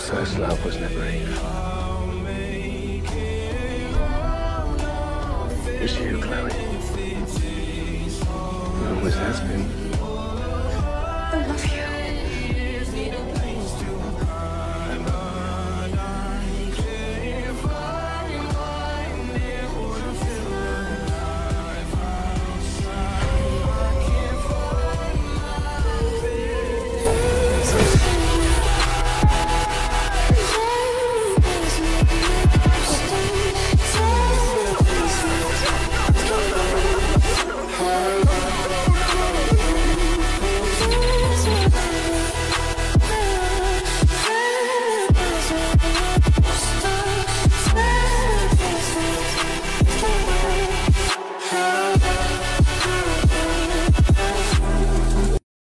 First love was never Eve. It's you, Chloe. It always has been. I love you.